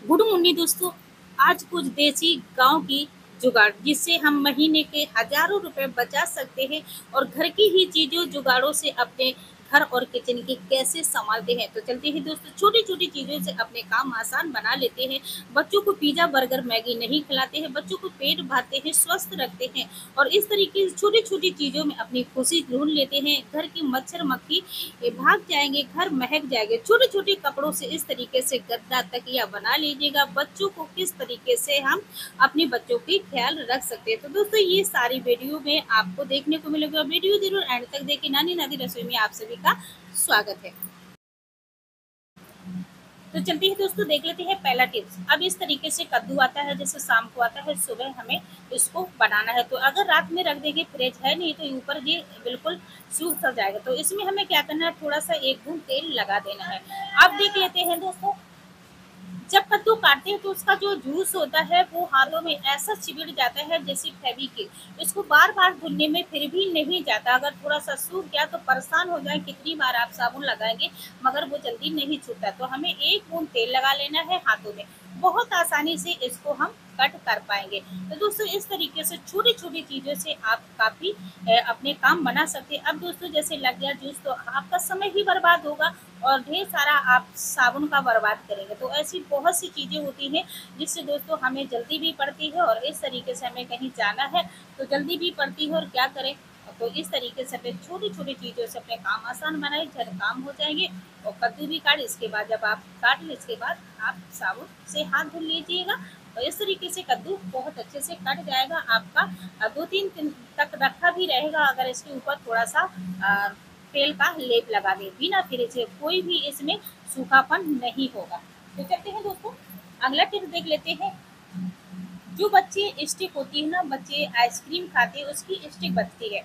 Good Munni दोस्तों, आज कुछ देसी गाँव की जुगाड़, जिससे हम महीने के हज़ारों रुपए बचा सकते हैं और घर की ही चीज़ों जुगाड़ों से अपने घर और किचन की कैसे संभालते हैं? तो चलते हैं दोस्तों छोटी छोटी चीज़ों से अपने काम आसान बना लेते हैं। बच्चों को पिज़्ज़ा बर्गर मैगी नहीं खिलाते हैं। बच्चों को पेट भरते हैं, स्वस्थ रखते हैं और इस तरीके से छोटी छोटी चीज़ों में अपनी खुशी ढूंढ लेते हैं। घर की मच्छर मक्खी भाग जाएँगे, घर महक जाएँगे। छोटे छोटे कपड़ों से इस तरीके से गद्दा, तकिया बना लीजिएगा। बच्चों को किस तरीके से हम अपने बच्चों की ख्याल रख सकते हैं? तो दोस्तों, ये सारी वीडियो में आपको देखने को मिलेगा वीडियो ज़रूर एंड तक देखिए नानी नादी रसोई में आप सभी का स्वागत है। तो चलते हैं दोस्तों, देख लेते हैं पहला टिप्स अब इस तरीके से कद्दू आता है, जैसे शाम को आता है, सुबह हमें इसको बनाना है। तो अगर रात में रख देंगे फ्रिज है नहीं तो ऊपर ये बिल्कुल सूख सा जाएगा। तो इसमें हमें क्या करना है, थोड़ा सा एक बूंद तेल लगा देना है। अब देख लेते हैं दोस्तों जब कद्दू काटते हैं तो उसका जो जूस होता है, वो हाथों में ऐसा चिबड़ जाता है जैसे फेविक इसको बार बार धुलने में फिर भी नहीं जाता। अगर थोड़ा सा सूख गया तो परेशान हो जाए, कितनी बार आप साबुन लगाएँगे, मगर वो जल्दी नहीं छूटता। तो हमें एक बूंद तेल लगा लेना है हाथों में। बहुत आसानी से इसको हम कट कर पाएँगे। तो दोस्तों, इस तरीके से छोटी छोटी चीज़ों से आप काफ़ी अपने काम बना सकते हैं। अब दोस्तों, जैसे लग गया जूस तो आपका समय ही बर्बाद होगा और ढेर सारा आप साबुन का बर्बाद करेंगे। तो ऐसी बहुत सी चीज़ें होती हैं जिससे दोस्तों हमें जल्दी भी पड़ती है और इस तरीके से हमें कहीं जाना है तो जल्दी भी पड़ती है और क्या करें? तो इस तरीके से अपने छोटी छोटी चीज़ों से अपने काम आसान बनाए झट काम हो जाएँगे और कद्दू भी काट, इसके बाद जब आप काट लें, इसके बाद आप साबुन से हाथ धुल लीजिएगा तो इस तरीके से कद्दू बहुत अच्छे से कट जाएगा, आपका दो तीन दिन तक रखा भी रहेगा, अगर इसके ऊपर थोड़ा सा तेल का लेप लगा दे, बिना फिर से कोई भी इसमें सूखापन नहीं होगा। तो चलते हैं दोस्तों, अगला टिप्स देख लेते हैं। जो बच्चे स्टिक होती है ना, बच्चे आइसक्रीम खाते हैं, उसकी स्टिक बचती है।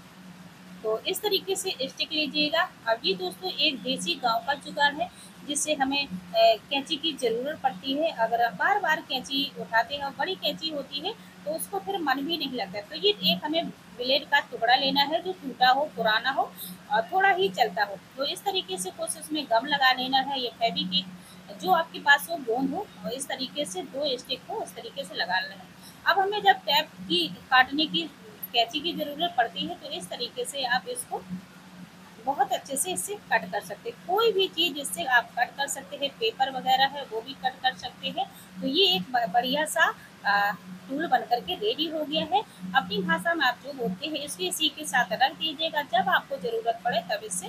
तो इस तरीके से स्टिक लीजिएगा। अब ये दोस्तों एक देसी गाँव का जुगाड़ है, जिससे हमें कैंची की ज़रूरत पड़ती है। अगर बार बार कैंची उठाते हैं बड़ी कैंची होती है तो उसको फिर मन भी नहीं लगता। तो ये एक हमें ब्लेड का टुकड़ा लेना है, जो टूटा हो, पुराना हो, और थोड़ा ही चलता हो। तो इस तरीके से कुछ उसमें गम लगा लेना है, ये फेविक जो आपके पास हो गोंद हो, और इस तरीके से दो स्टिक को इस तरीके से लगा लेना है। अब हमें जब टैप की, काटने की कैची की ज़रूरत पड़ती है तो इस तरीके से आप इसको बहुत अच्छे से इससे कट कर सकते हैं। कोई भी चीज़ इससे आप कट कर सकते हैं, पेपर वगैरह है, वो भी कट कर सकते हैं। तो ये एक बढ़िया सा टूल बन करके रेडी हो गया है। अपनी भाषा में आप जो बोलते हैं, इसको इसी के साथ रख दीजिएगा। जब आपको ज़रूरत पड़े, तब इससे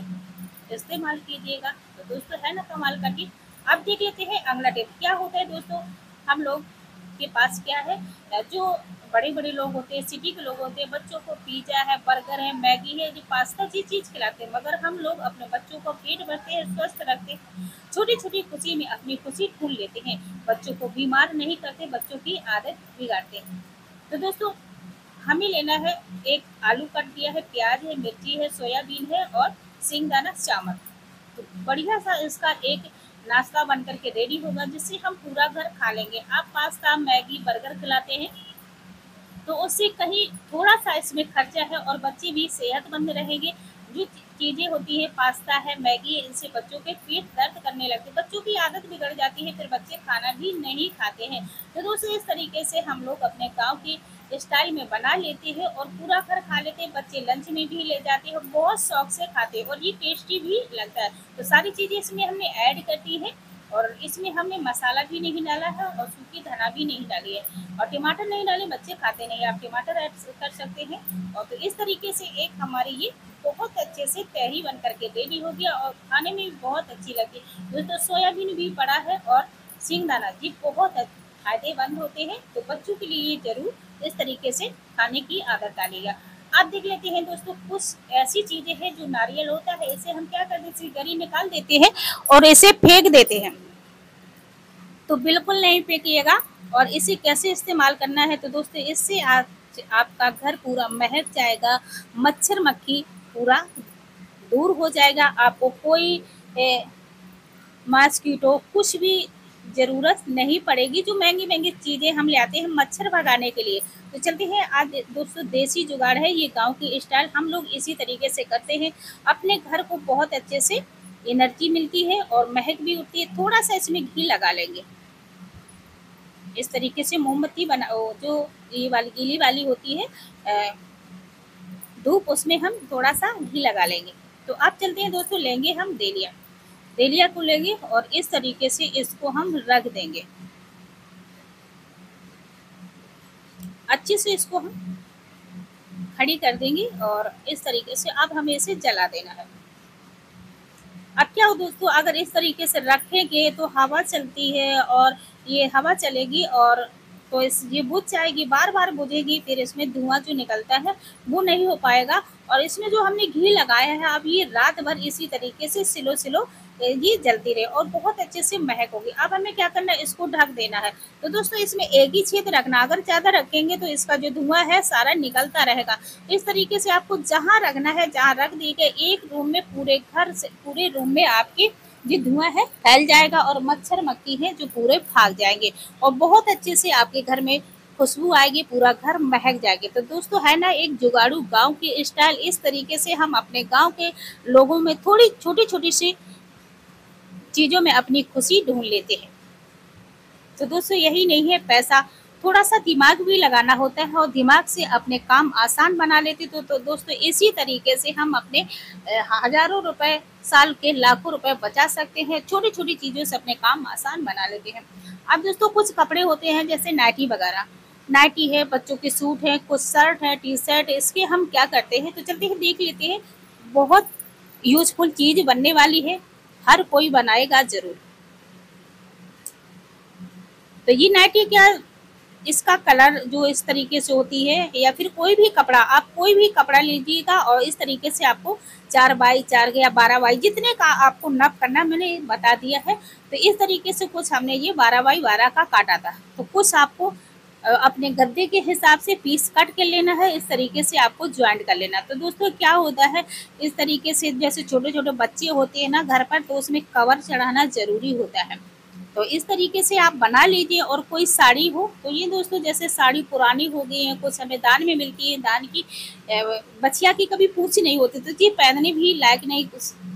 इस्तेमाल कीजिएगा। तो दोस्तों, है ना कमाल का टिप अब देख लेते हैं अगला टिप क्या होता है दोस्तों? हम लोग के पास क्या है, जो बड़े बड़े लोग होते हैं, सिटी के लोग होते हैं, बच्चों को पिज़्ज़ा है, बर्गर है, मैगी है, ये पास्ता जी चीज़ खिलाते हैं, मगर हम लोग अपने बच्चों को पेट भरते हैं, स्वस्थ रखते हैं छोटी छोटी खुशी में अपनी खुशी ढूंढ लेते हैं, बच्चों को बीमार नहीं करते, बच्चों की आदत बिगाड़ते हैं। तो दोस्तों, हमें लेना है एक आलू कट दिया है, प्याज है, मिर्ची है, सोयाबीन है और सिंगदाना, चावल। तो बढ़िया सा इसका एक नाश्ता बन करके रेडी होगा, जिससे हम पूरा घर खा लेंगे। आप पास्ता, मैगी, बर्गर खिलाते हैं तो उससे कहीं थोड़ा सा इसमें खर्चा है और बच्चे भी सेहतमंद रहेंगे। जो चीज़ें होती है, पास्ता है, मैगी है, इनसे बच्चों के पेट दर्द करने लगते हैं। बच्चों की आदत बिगड़ जाती है, फिर बच्चे खाना भी नहीं खाते हैं। तो दोस्तों, इस तरीके से हम लोग अपने गाँव के स्टाइल में बना लेते हैं और पूरा घर खा लेते हैं। बच्चे लंच में भी ले जाते हैं बहुत शौक से खाते हैं और ये टेस्टी भी लगता है। तो सारी चीज़ें इसमें हमने ऐड करती है। और इसमें हमने मसाला भी नहीं डाला है और सूखी धना भी नहीं डाली है। और टमाटर नहीं डाले, बच्चे खाते नहीं आप टमाटर ऐड कर सकते हैं। और तो इस तरीके से एक हमारी ये बहुत अच्छे से तहरी बन करके रेडी हो गया और खाने में भी बहुत अच्छी लगती है दोस्तों सोयाबीन भी पड़ा है और सिंगदाना जी बहुत फ़ायदेमंद होते हैं। तो बच्चों के लिए ये ज़रूर इस तरीके से खाने की आदत डालेगा आप देख लेते हैं दोस्तों, कुछ ऐसी चीज़ें हैं जो नारियल होता है, इसे हम क्या करते हैं, गरी निकाल देते हैं और इसे फेंक देते हैं। तो बिल्कुल नहीं फेंकिएगा और इसे कैसे इस्तेमाल करना है तो दोस्तों, इससे आप आपका घर पूरा महक जाएगा, मच्छर मक्खी पूरा दूर हो जाएगा, आपको कोई मॉस्किटो कुछ भी ज़रूरत नहीं पड़ेगी। जो महँगी महँगी चीज़ें हम ले आते हैं मच्छर भगाने के लिए। तो चलते हैं आज दोस्तों, देसी जुगाड़ है। ये गाँव की स्टाइल हम लोग इसी तरीके से करते हैं। अपने घर को बहुत अच्छे से एनर्जी मिलती है और महक भी उठती है। थोड़ा सा इसमें घी लगा लेंगे। इस तरीके से मोमबत्ती बना जो ये वाली, गीली वाली होती है धूप, उसमें हम थोड़ा सा घी लगा लेंगे। तो आप चलते हैं दोस्तों, लेंगे हम देलिया को लेंगे और इस तरीके से इसको हम रख देंगे। अच्छे से इसको हम खड़ी कर देंगे और इस तरीके से अब हमें इसे जला देना है। अब क्या हो दोस्तों, अगर इस तरीके से रखेंगे तो हवा चलती है और ये हवा चलेगी और तो इस, ये बुझ जाएगी बार बार बुझेगी, फिर इसमें धुआँ जो निकलता है वो नहीं हो पाएगा। और इसमें जो हमने घी लगाया है, अब ये रात भर इसी तरीके से सिलो सिलो ये जलती रहे और बहुत अच्छे से महक होगी। अब हमें क्या करना है? इसको ढक देना है। तो दोस्तों, इसमें एक ही छेद रखना। अगर ज़्यादा रखेंगे तो इसका जो धुआँ है, सारा निकलता रहेगा। इस तरीके से आपको जहाँ रखना है, जहाँ रख दिए एक रूम में पूरे घर से, पूरे रूम में आपके जो धुआँ है, फैल जाएगा और मच्छर मक्खी है जो पूरे भाग जाएँगे। और बहुत अच्छे से आपके घर में खुशबू आएगी, पूरा घर महक जाएगी। तो दोस्तों, है ना, एक जुगाड़ू गाँव की स्टाइल। इस तरीके से हम अपने गाँव के लोगों में थोड़ी छोटी छोटी सी चीज़ों में अपनी खुशी ढूंढ लेते हैं। तो दोस्तों यही नहीं है पैसा। थोड़ा सा दिमाग भी लगाना होता है और दिमाग से अपने काम आसान बना लेते तो, तो दोस्तों इसी तरीके से हम अपने हज़ारों रुपए साल के लाखों रुपए बचा सकते हैं। छोटी छोटी चीज़ों से अपने काम आसान बना लेते हैं। अब दोस्तों कुछ कपड़े होते हैं जैसे नाइटी वगैरह। नाइटी है बच्चों के सूट है कुछ शर्ट है टी शर्ट इसके हम क्या करते हैं तो चलते हैं देख लेते हैं। बहुत यूजफुल चीज़ बनने वाली है। हर कोई बनाएगा ज़रूर। तो ये नाइटी क्या, इसका कलर जो इस तरीके से होती है, या फिर कोई भी कपड़ा, आप कोई भी कपड़ा लीजिएगा और इस तरीके से आपको चार बाई चार या बारह बाई, जितने का आपको नप करना मैंने बता दिया है। तो इस तरीके से कुछ हमने ये बारह बाई बारह का काटा था। तो कुछ आपको अपने गद्दे के हिसाब से पीस कट कर लेना है, इस तरीके से आपको ज्वाइंट कर लेना तो दोस्तों, क्या होता है, इस तरीके से जैसे छोटे छोटे बच्चे होते हैं ना, घर पर तो उसमें कवर चढ़ाना ज़रूरी होता है। तो इस तरीके से आप बना लीजिए और कोई साड़ी हो तो ये दोस्तों जैसे साड़ी पुरानी हो गई है, कुछ हमें दान में मिलती है, दान की बचिया की कभी पूछ नहीं होती तो ये पहनने भी लायक नहीं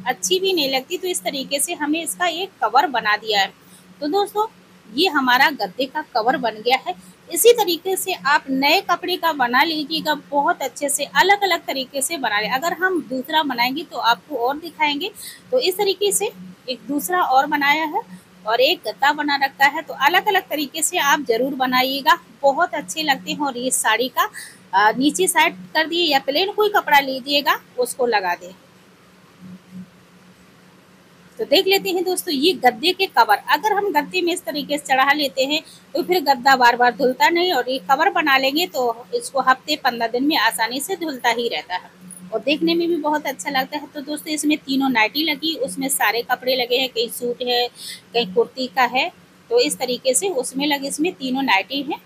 अच्छी भी नहीं लगती तो इस तरीके से हमें इसका एक कवर बना दिया है। तो दोस्तों, ये हमारा गद्दे का कवर बन गया है। इसी तरीके से आप नए कपड़े का बना लीजिएगा, बहुत अच्छे से अलग अलग तरीके से बना लें। अगर हम दूसरा बनाएँगे तो आपको और दिखाएँगे। तो इस तरीके से एक दूसरा और बनाया है और एक गत्ता बना रखा है। तो अलग अलग तरीके से आप ज़रूर बनाइएगा। बहुत अच्छे लगते हैं और ये साड़ी का नीचे साइड कर दिए या प्लेन कोई कपड़ा लीजिएगा, उसको लगा दें। तो देख लेते हैं दोस्तों, ये गद्दे के कवर। अगर हम गद्दे में इस तरीके से चढ़ा लेते हैं तो फिर गद्दा बार बार धुलता नहीं और ये कवर बना लेंगे तो इसको हफ़्ते पंद्रह दिन में आसानी से धुलता ही रहता है। और देखने में भी बहुत अच्छा लगता है। तो दोस्तों, इसमें तीनों नाइटी लगी, उसमें सारे कपड़े लगे हैं, कहीं सूट है, कहीं कुर्ती का है। तो इस तरीके से उसमें लगे इसमें तीनों नाइटी हैं।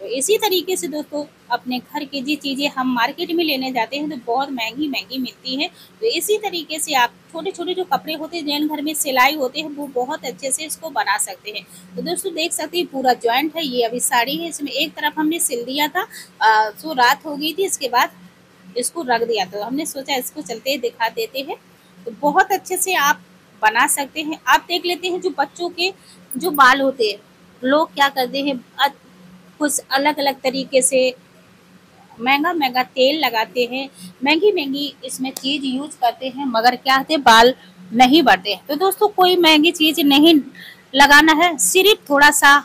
तो इसी तरीके से दोस्तों अपने घर की जी चीज़ें हम मार्केट में लेने जाते हैं तो बहुत महँगी महँगी मिलती है। तो इसी तरीके से आप छोटे छोटे जो कपड़े होते हैं, जैन घर में सिलाई होते हैं, वो बहुत अच्छे से इसको बना सकते हैं। तो दोस्तों, देख सकते हैं, पूरा जॉइंट है, ये अभी साड़ी है, इसमें एक तरफ़ हमने सिल दिया था तो रात हो गई थी, इसके बाद इसको रख दिया तो हमने सोचा इसको चलते दिखा देते हैं। तो बहुत अच्छे से आप बना सकते हैं। आप देख लेते हैं, जो बच्चों के जो बाल होते हैं, लोग क्या करते हैं कुछ अलग अलग तरीके से महँगा महँगा तेल लगाते हैं, महँगी महँगी इसमें चीज़ यूज़ करते हैं, मगर क्या होते बाल नहीं बढ़ते तो दोस्तों, कोई महँगी चीज़ नहीं लगाना है, सिर्फ़ थोड़ा सा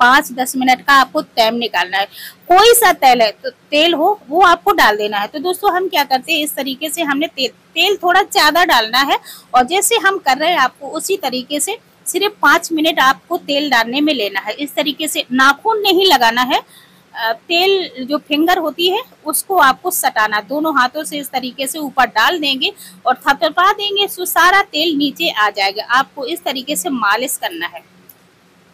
पाँच दस मिनट का आपको टाइम निकालना है। कोई सा तेल है तो तेल हो, वो आपको डाल देना है। तो दोस्तों, हम क्या करते हैं, इस तरीके से हमने तेल तेल थोड़ा ज़्यादा डालना है और जैसे हम कर रहे हैं, आपको उसी तरीके से सिर्फ़ पाँच मिनट आपको तेल डालने में लेना है। इस तरीके से नाखून नहीं लगाना है तेल जो फिंगर होती है, उसको आपको सटाना। दोनों हाथों से इस तरीके से ऊपर डाल देंगे और थपथपा देंगे तो सारा तेल नीचे आ जाएगा। आपको इस तरीके से मालिश करना है।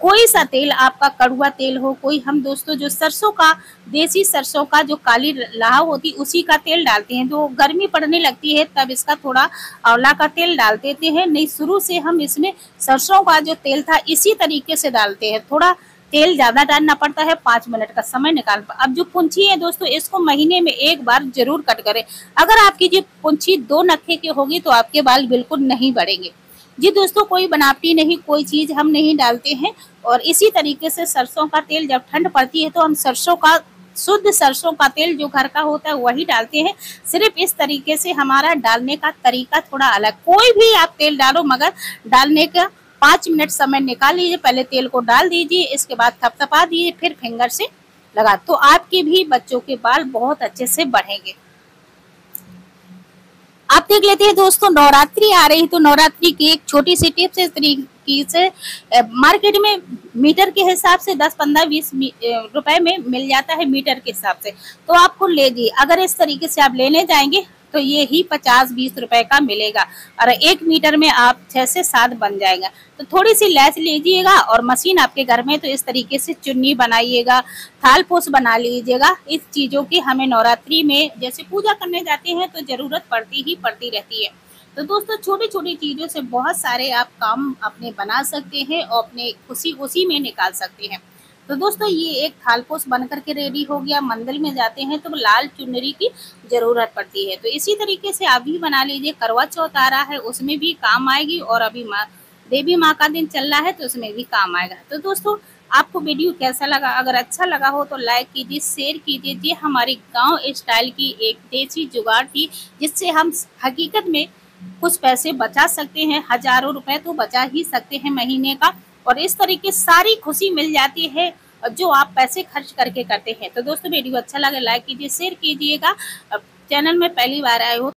कोई सा तेल, आपका कड़ुआ तेल हो, कोई हम दोस्तों जो सरसों का, देसी सरसों का जो काली लाह होती, उसी का तेल डालते हैं। जो गर्मी पड़ने लगती है, तब इसका थोड़ा आंवला का तेल डाल देते हैं। नहीं, शुरू से हम इसमें सरसों का जो तेल था, इसी तरीके से डालते हैं। थोड़ा तेल ज़्यादा डालना पड़ता है, पाँच मिनट का समय निकाल अब जो पुंछी है दोस्तों, इसको महीने में एक बार ज़रूर कट करें। अगर आपकी जो पुंछी दो नखे की होगी तो आपके बाल बिल्कुल नहीं बढ़ेंगे। जी दोस्तों, कोई बनावटी नहीं, कोई चीज़ हम नहीं डालते हैं, और इसी तरीके से सरसों का तेल जब ठंड पड़ती है तो हम सरसों का, शुद्ध सरसों का तेल जो घर का होता है, वही डालते हैं। सिर्फ़ इस तरीके से हमारा डालने का तरीका थोड़ा अलग। कोई भी आप तेल डालो, मगर डालने का पाँच मिनट समय निकाल लीजिए, पहले तेल को डाल दीजिए, इसके बाद थपथपा दीजिए, फिर फिंगर से लगा। तो आपके भी बच्चों के बाल बहुत अच्छे से बढ़ेंगे। आप देख लेते हैं दोस्तों, नवरात्रि आ रही तो नवरात्रि की एक छोटी सी टिप्स इस तरीके से मार्केट में मीटर के हिसाब से 10 15 20 रुपए में मिल जाता है मीटर के हिसाब से। तो आपको ले जी, अगर इस तरीके से आप लेने जाएँगे तो ये ही पचास बीस रुपए का मिलेगा। और एक मीटर में आप छह से सात बन जाएगा। तो थोड़ी सी लैस लीजिएगा और मशीन आपके घर में तो इस तरीके से चुन्नी बनाइएगा, थाल पोस बना लीजिएगा। इस चीज़ों की हमें नवरात्रि में जैसे पूजा करने जाते हैं तो ज़रूरत पड़ती ही पड़ती रहती है। तो दोस्तों छोटी छोटी चीज़ों से बहुत सारे आप काम अपने बना सकते हैं और अपने खुशी उसी में निकाल सकते हैं। तो दोस्तों ये एक थालपोस बन करके रेडी हो गया। मंदिर में जाते हैं तो लाल चुनरी की ज़रूरत पड़ती है। तो इसी तरीके से आप भी बना लीजिए। करवा चौथ आ रहा है, उसमें भी काम आएगी और अभी माँ, देवी माँ का दिन चल रहा है तो उसमें भी काम आएगा। तो दोस्तों, आपको वीडियो कैसा लगा? अगर अच्छा लगा हो तो लाइक कीजिए शेयर कीजिए। ये हमारी गाँव स्टाइल की एक देसी जुगाड़ थी, जिससे हम हकीकत में कुछ पैसे बचा सकते हैं। हज़ारों रुपए तो बचा ही सकते हैं महीने का। और इस तरीके सारी खुशी मिल जाती है जो आप पैसे खर्च करके करते हैं। तो दोस्तों, वीडियो अच्छा लगे, लाइक कीजिए, शेयर कीजिएगा। चैनल में पहली बार आए हो